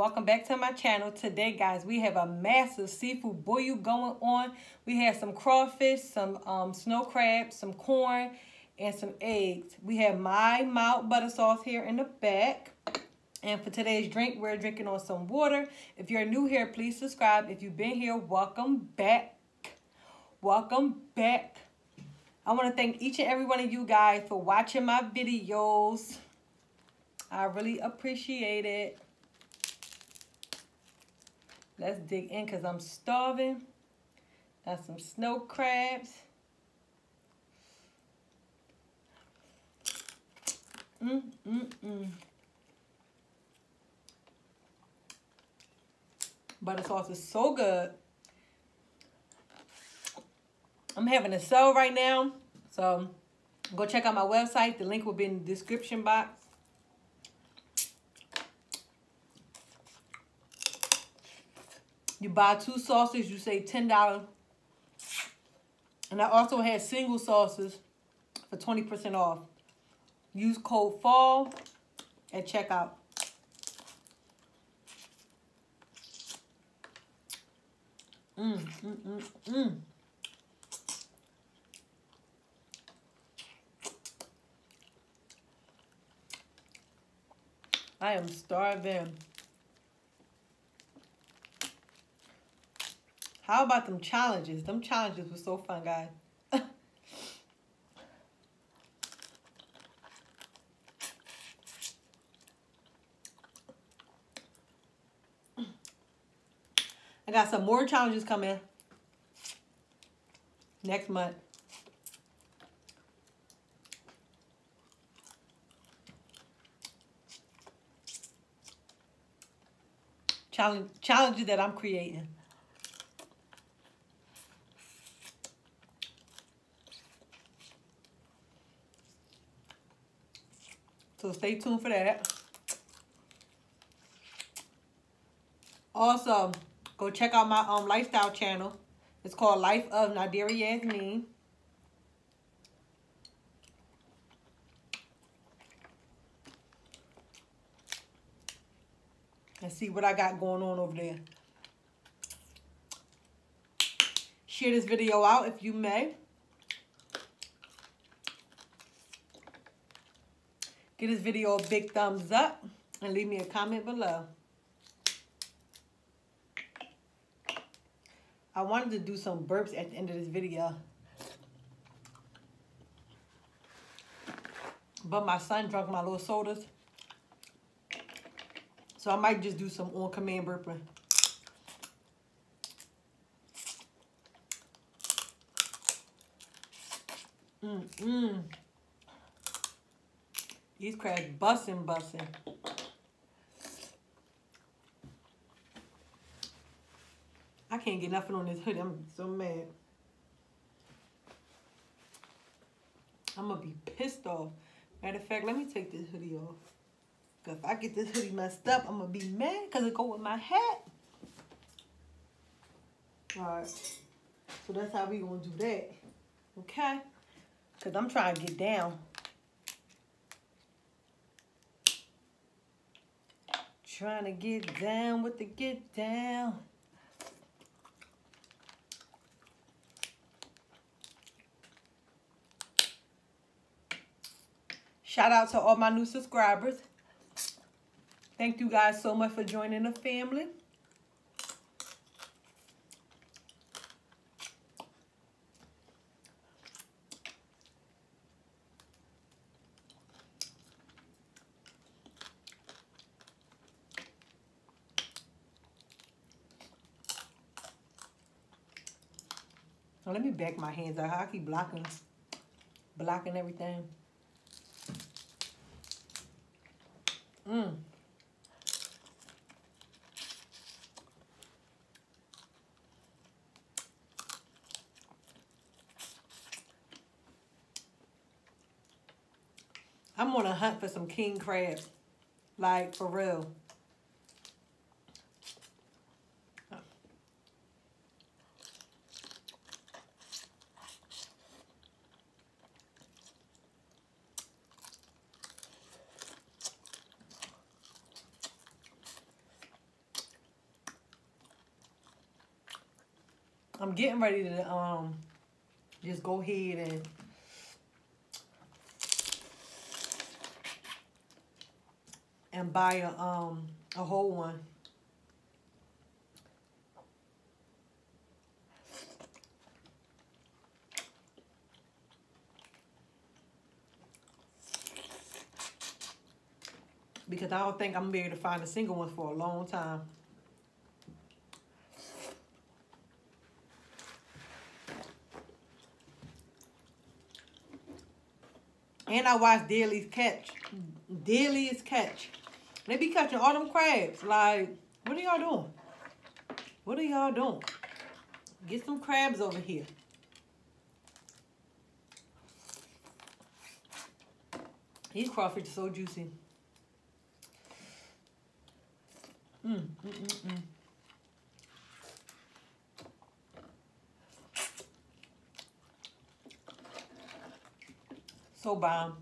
welcome back to my channel. Today guys we have a massive seafood boil going on. We have some crawfish some um, snow crab some corn and some eggs. We have my mild butter sauce here in the back. And for today's drink we're drinking on some water. If you're new here please subscribe. If you've been here welcome back. Welcome back. I want to thank each and every one of you guys for watching my videos. I really appreciate it. Let's dig in because I'm starving. Got some snow crabs. Mm, mm, mm. Butter sauce is so good. I'm having a sale right now. So go check out my website. The link will be in the description box. You buy two sauces, you save $10. And I also had single sauces for 20% off. Use code FALL at checkout. Mmm, mmm, mmm, mmm. I am starving. How about them challenges? Them challenges were so fun, guys. I got some more challenges coming next month. Challenge, challenges that I'm creating. So stay tuned for that. Also, go check out my um lifestyle channel. It's called Life of Nadira Yasmine. And see what I got going on over there. Share this video out if you may. Give this video a big thumbs up and leave me a comment below. I wanted to do some burps at the end of this video. But my son drank my little sodas. So I might just do some on-command burping. Mmm, these crabs busting, busting. I can't get nothing on this hoodie. I'm so mad. I'm to be pissed off. Matter of fact, let me take this hoodie off. Because if I get this hoodie messed up, I'm to be mad because it go with my hat. Alright. So that's how we to do that. Okay? Because I'm trying to get down. Trying to get down with the get down. Shout out to all my new subscribers. Thank you guys so much for joining the family. Back my hands out. I keep blocking, blocking everything. Mmm. I'm on a hunt for some king crabs. Like, for real. I'm getting ready to um just go ahead and and buy a um a whole one. Because I don't think I'm gonna be able to find a single one for a long time. And I watch Deadliest Catch. Deadliest Catch. They be catching all them crabs. Like, what are y'all doing? What are y'all doing? Get some crabs over here. These crawfish are so juicy. Mm, mm, mm, mm. So bomb.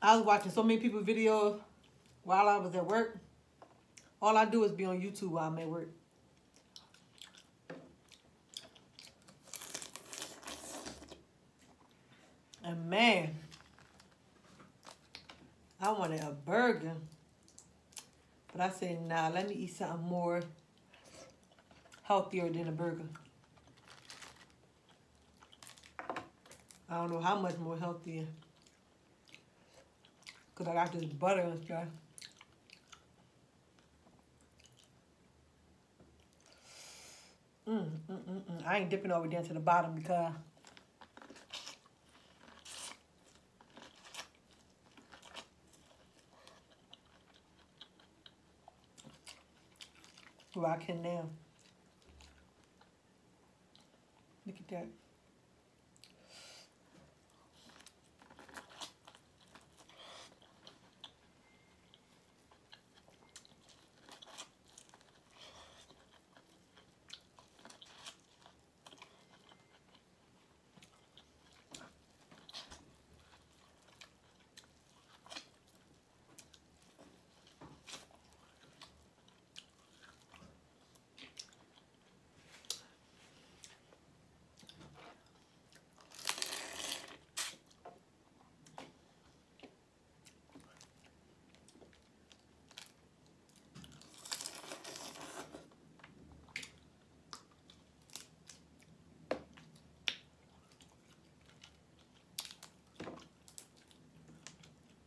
I was watching so many people videos while I was at work. All I do is be on YouTube while I'm at work. And man, I wanted a burger. But I said, nah, let me eat something more healthier than a burger. I don't know how much more healthier. Because I got this butter and stuff. Mm, mm, mm, mm. I ain't dipping over there to the bottom because Well, I can now. Look at that.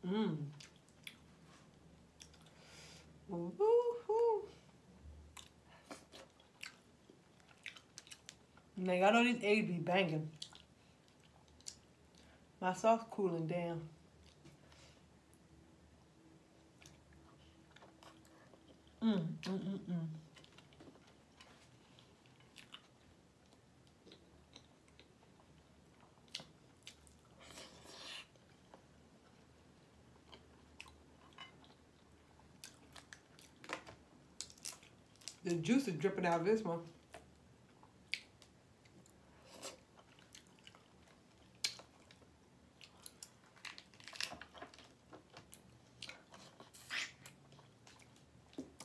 Mmm. Man, I know these eggs be banging. My sauce cooling down. Mmm, mmm, mmm, mmm. The juice is dripping out of this one.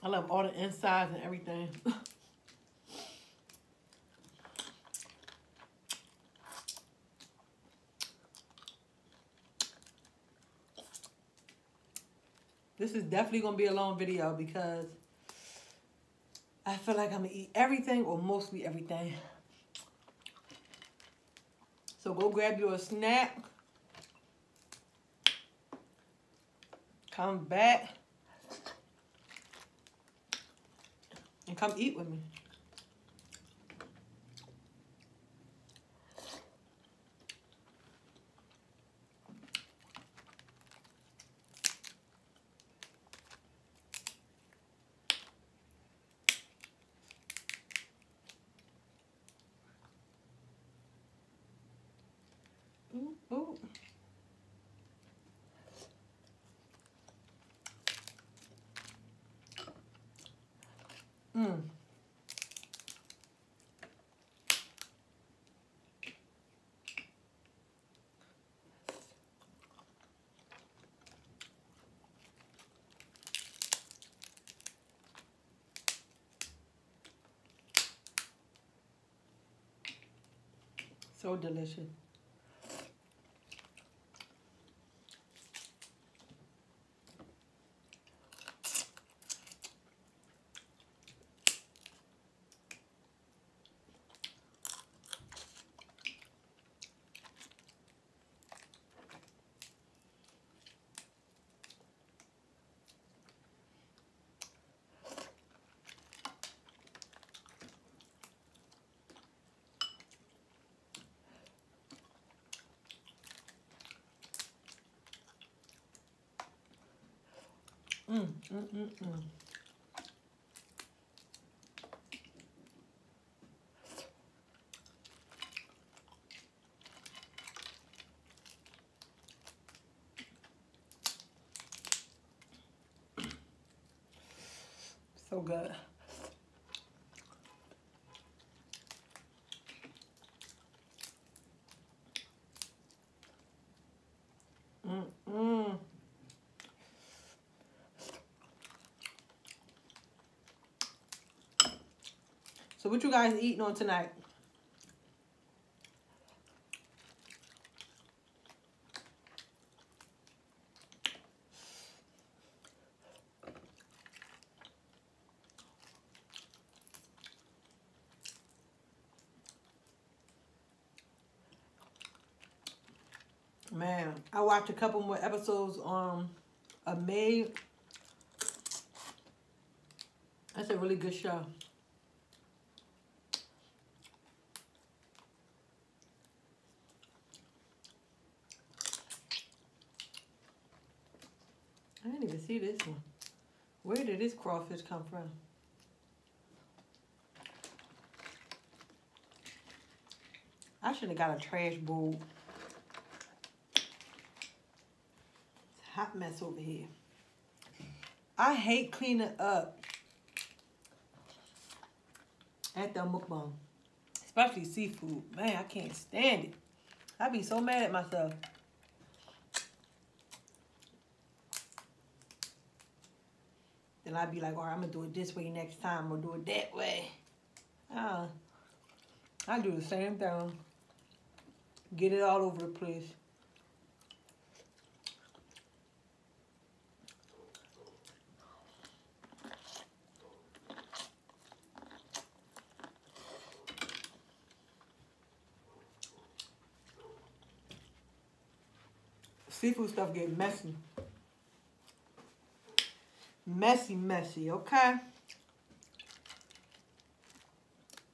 I love all the insides and everything. this is definitely going to be a long video because I feel like I'm to eat everything or mostly everything. So go grab you a snack. Come back. And come eat with me. Ooh, ooh. Mmm. So delicious. Mm, mm, mm. So good. Mm, mm. So what you guys eating on tonight? Man, I watched a couple more episodes on uh, a maid. That's a really good show. I didn't even see this one. Where did this crawfish come from? I should have got a trash bowl. It's a hot mess over here. I hate cleaning up at the mukbang. Especially seafood. Man, I can't stand it. I'd be so mad at myself. Then I'd be like, all right, I'm gonna do it this way next time or do it that way. Uh, I do the same thing. Get it all over the place. Seafood stuff get messy. Messy, messy, okay?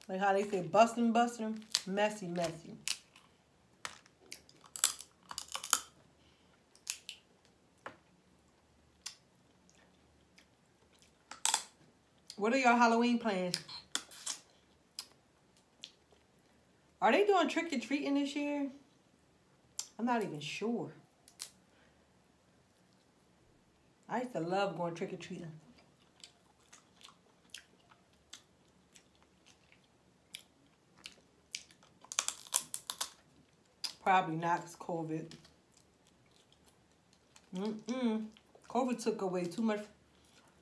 Like how they say bustin', bustin', messy, messy. What are your Halloween plans? Are they doing trick or treating this year? I'm not even sure. I used to love going trick or treating. Probably not because COVID. Mm-mm. COVID took away too much,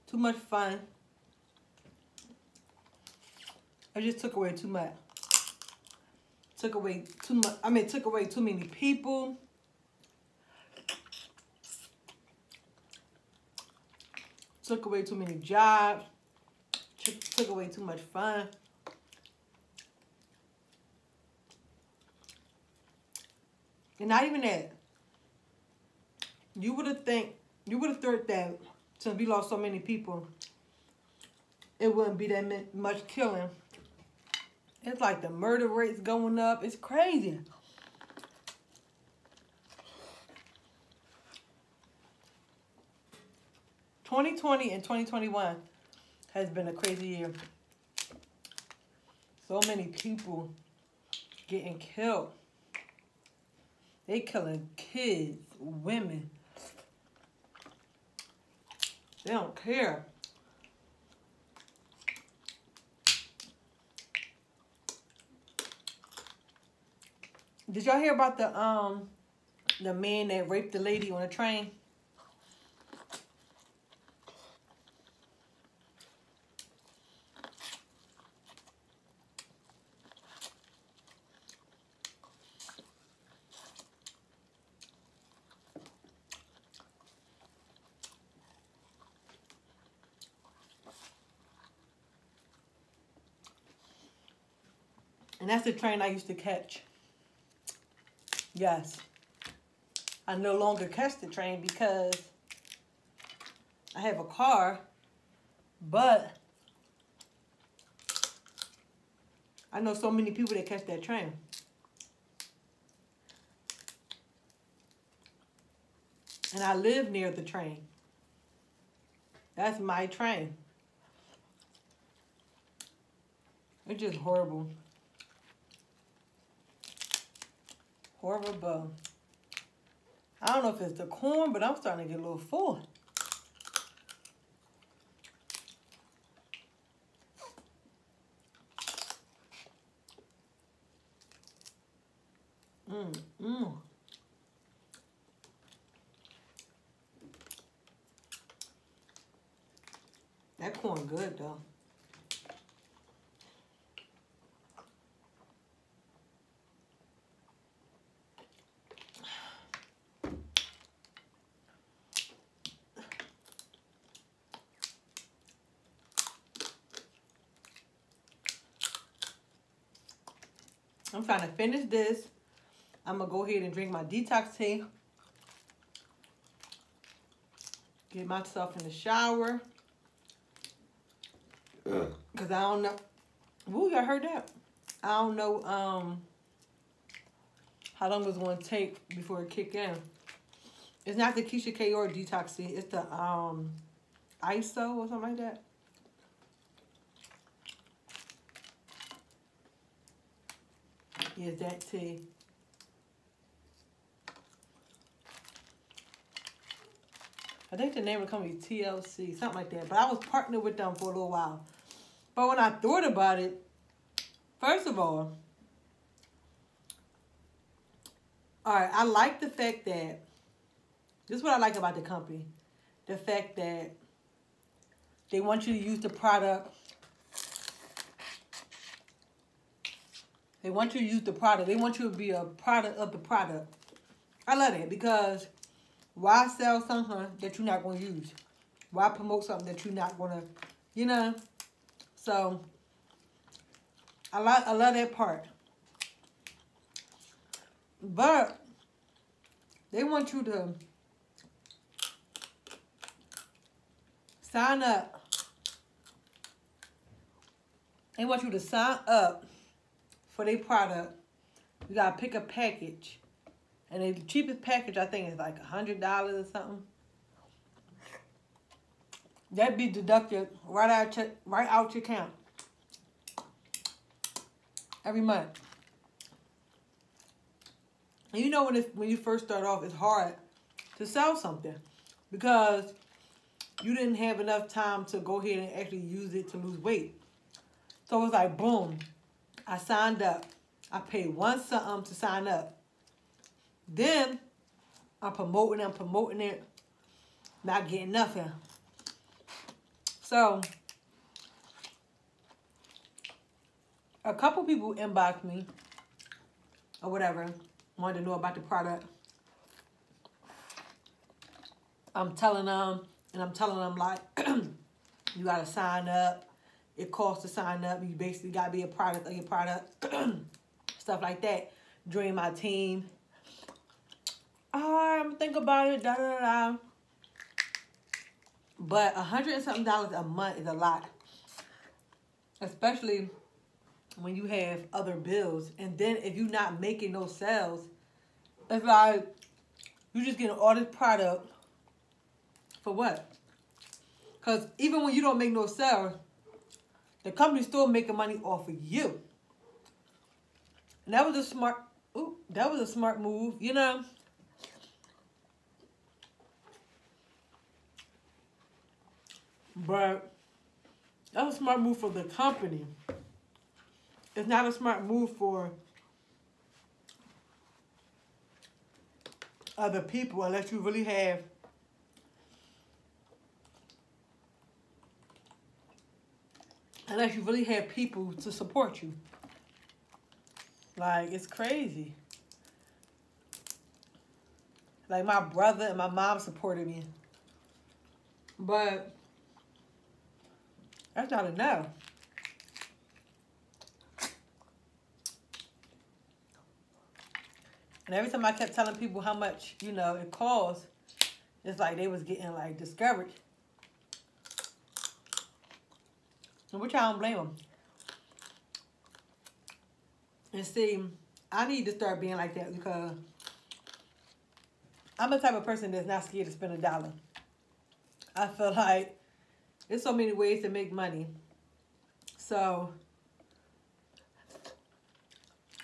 too much fun. I just took away too much. Took away too much. I mean, took away too many people. Took away too many jobs. Took, away too much fun. And not even that. You would have think you would have thought that since we lost so many people, it wouldn't be that much killing. It's like the murder rate's going up. It's crazy. Twenty twenty and twenty twenty one has been a crazy year. So many people getting killed. They killing kids, women. They don't care. Did y'all hear about the um the man that raped the lady on a train? And that's the train I used to catch. Yes. I no longer catch the train because I have a car, but I know so many people that catch that train. And I live near the train. That's my train. It's just horrible. Horrible. I don't know if it's the corn, but I'm starting to get a little full. Mmm, mmm. That corn good though. I'm trying to finish this. I'm going to go ahead and drink my detox tea. Get myself in the shower. Because I don't know. Ooh, I heard that. I don't know um, how long it's going to take before it kick in. It's not the Keisha Kayor detox tea. It's the um, Iaso or something like that. Yeah, that tea. I think the name of the company TLC, something like that. But I was partnered with them for a little while. But when I thought about it, first of all, all right, I like the fact that, this is what I like about the company. The fact that they want you to use the product They want you to use the product. They want you to be a product of the product. I love that because why sell something that you're not going to use? Why promote something that you're not going to, you know? So, I, like, I love that part. But, they want you to sign up. They want you to sign up for their product, you gotta pick a package. And the cheapest package I think is like a hundred dollars or something. That'd be deducted right out your right out your account. Every month. And you know when it's, when you first start off, it's hard to sell something because you didn't have enough time to go ahead and actually use it to lose weight. So it's like boom, I signed up. I paid one something to sign up. Then I'm promoting I'm promoting it, not getting nothing. So a couple people inboxed me or whatever, wanted to know about the product. I'm telling them, and I'm telling them like, you gotta sign up it costs to sign up. You basically got to be a product of your product. Stuff like that. Join my team. I'm think about it. Da, da, da. But a hundred and something dollars a month is a lot. Especially when you have other bills. And then if you're not making no sales, it's like you're just getting all this product for what? Because even when you don't make no sales, the company's still making money off of you. And that was a smart, ooh, that was a smart move, you know. But that was a smart move for the company. It's not a smart move for other people unless you really have unless you really have people to support you. Like, it's crazy. Like, my brother and my mom supported me. But, that's not enough. And every time I kept telling people how much, you know, it costs, it's like they was getting like discouraged. Which I don't blame them. And see, I need to start being like that because I'm the type of person that's not scared to spend a dollar. I feel like there's so many ways to make money. So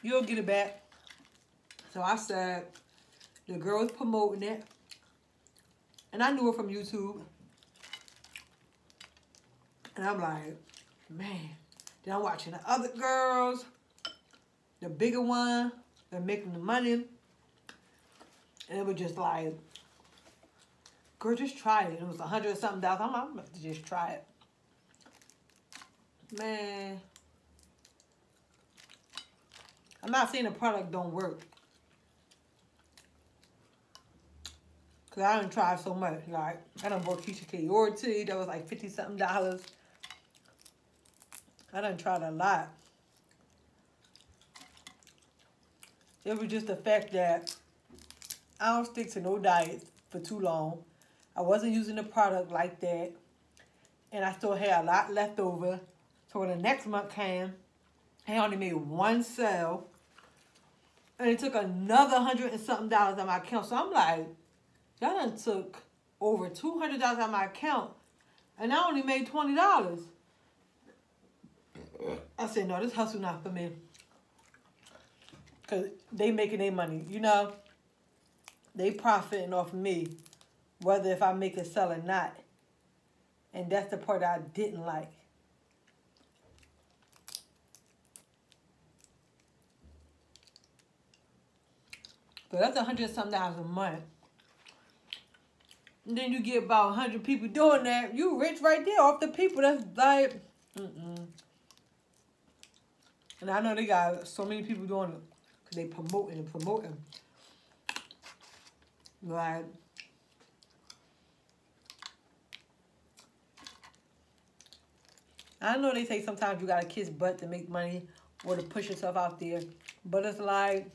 you'll get it back. So I said the girl's promoting it. And I knew it from YouTube. And I'm like, man. Then I'm watching the other girls, the bigger one, they're making the money. And it was just like, girl, just try it. It was a hundred something dollars. I'm, about to just try it. Man. I'm not saying the product don't work. Cause I didn't try so much. Like I done bought Keisha K. That was like 50 something dollars. I done tried a lot. It was just the fact that I don't stick to no diet for too long. I wasn't using the product like that. And I still had a lot left over. So when the next month came, I only made one sale. And it took another hundred and something dollars on my account. So I'm like, y'all done took over $200 out my account. And I only made $20. I said, no, this hustle not for me. Because they making their money, you know. They profiting off me, whether if I make a sell or not. And that's the part I didn't like. But that's a hundred something dollars a month. And then you get about a 100 people doing that. You rich right there off the people that's like, mm-mm. And I know they got so many people doing it. Because they promoting and promoting. Like, I know they say sometimes you got to kiss butt to make money or to push yourself out there. But it's like,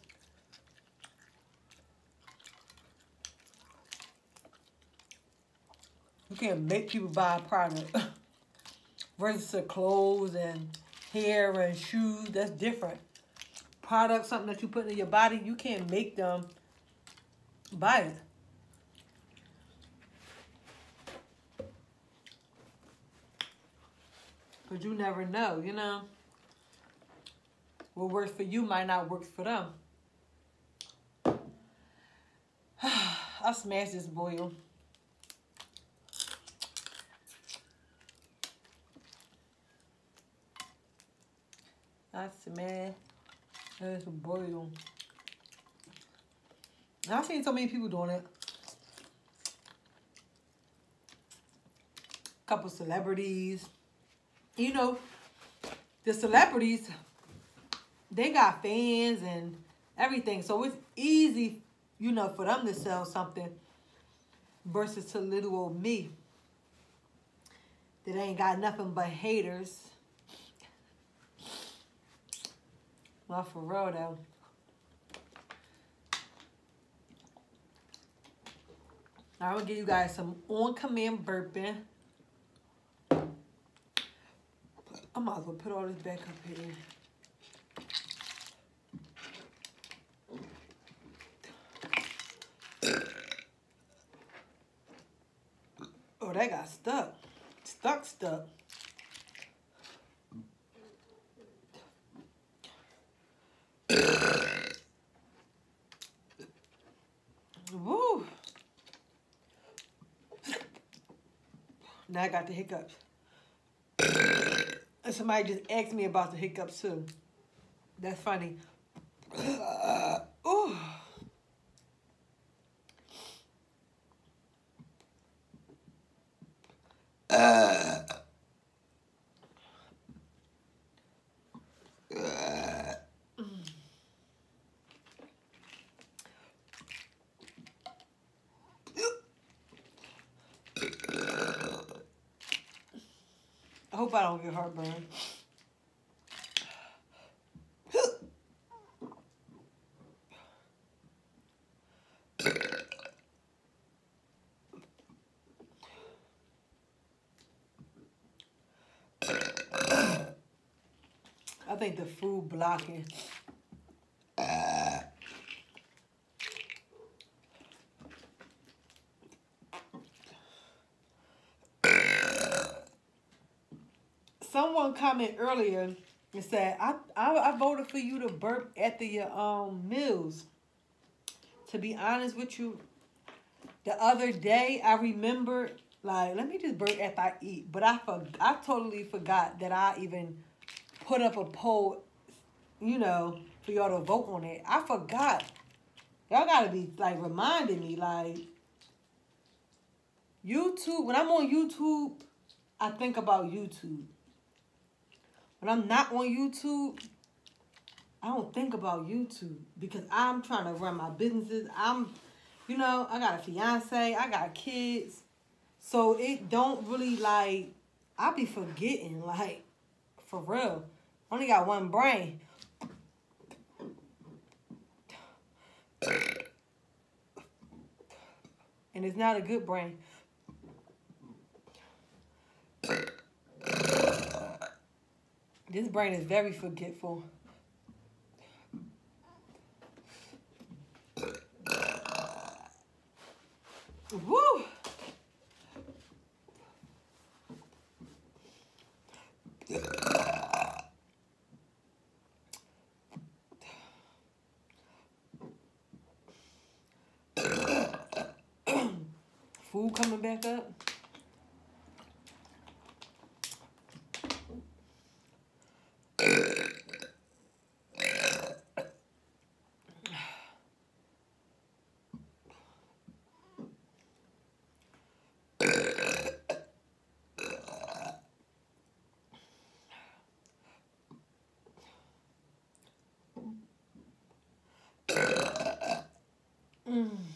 You can't make people buy a product. Versus clothes and hair and shoes, that's different. Product, something that you put in your body, you can't make them buy it. Because you never know, you know. What works for you might not work for them. I smashed this boil. Nossa, man. That's a boil. I've seen so many people doing it. Couple celebrities. You know, the celebrities, they got fans and everything. So it's easy, you know, for them to sell something versus to little old me that ain't got nothing but haters For real. I'm gonna give you guys some on-command burping. I might as well put all this back up here. Oh, that got stuck. Stuck, stuck. Now I got the hiccups. and somebody just asked me about the hiccups too. That's funny. I'll get heartburn. I think the food blocking Commented earlier and said, I, I, I voted for you to burp at the um meals. To be honest with you, the other day I remember like let me just burp after I eat. But I for, I totally forgot that I even put up a poll, you know, for y'all to vote on it. I forgot. Y'all gotta be like reminding me, like YouTube. When I'm on YouTube, I think about YouTube. When I'm not on YouTube, I don't think about YouTube because I'm trying to run my businesses. I'm, you know, I got a fiance, I got kids. So it don't really like, I be forgetting, like, for real. Only got one brain. And it's not a good brain. This brain is very forgetful. Woo! Food coming back up. Woo!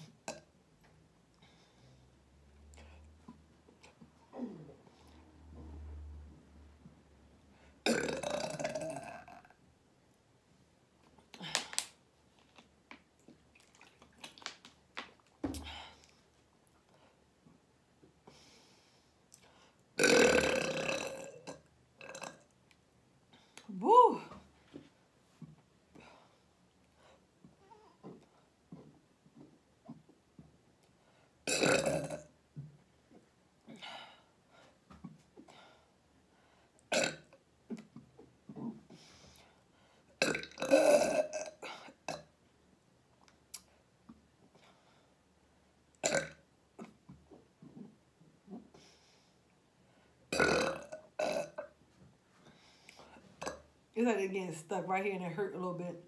It's like getting stuck right here and it hurt a little bit.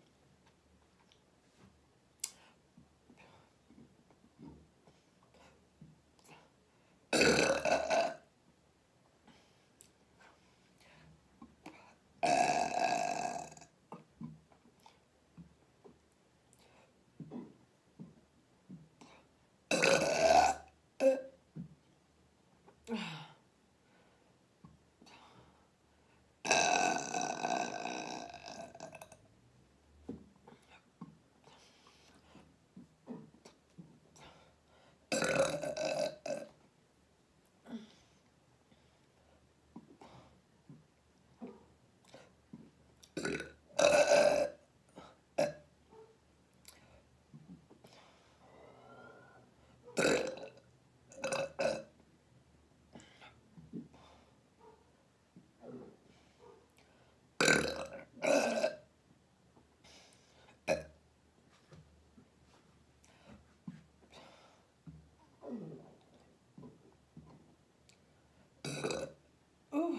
Ooh.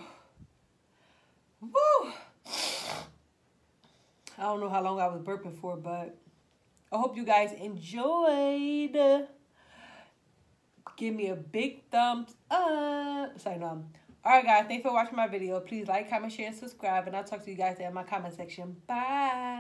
Woo! I don't know how long I was burping for, but I hope you guys enjoyed. Give me a big thumbs up. Sorry, no. Alright, guys. Thanks for watching my video. Please like, comment, share, and subscribe. And I'll talk to you guys in my comment section. Bye.